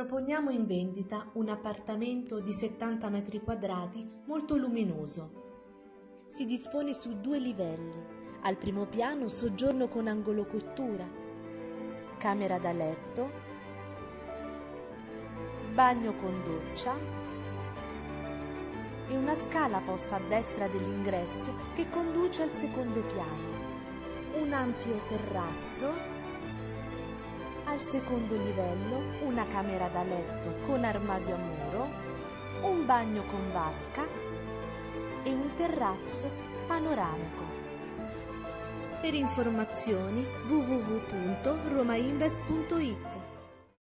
Proponiamo in vendita un appartamento di 70 metri quadrati molto luminoso. Si dispone su due livelli. Al primo piano soggiorno con angolo cottura, camera da letto, bagno con doccia e una scala posta a destra dell'ingresso che conduce al secondo piano. Un ampio terrazzo al secondo livello una camera da letto con armadio a muro, un bagno con vasca e un terrazzo panoramico. Per informazioni www.romainvest.it